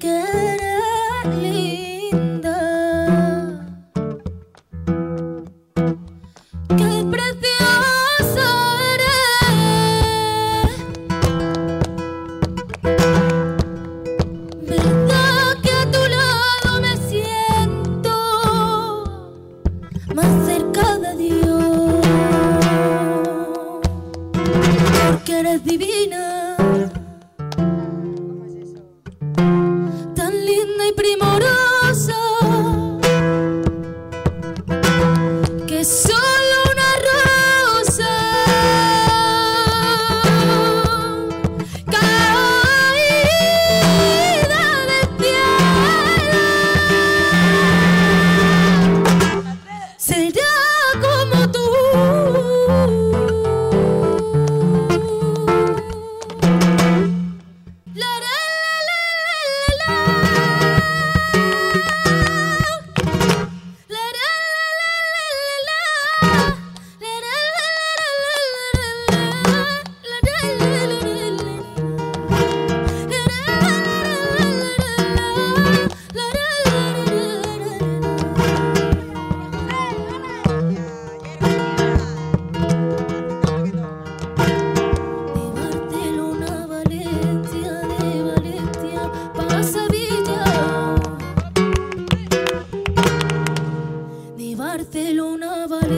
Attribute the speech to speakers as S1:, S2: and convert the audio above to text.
S1: Que eres linda. Qué preciosa eres. Verdad que a tu lado me siento más cerca de Dios. Porque eres divina. y primorosa que soy. Barcelona, Valencia.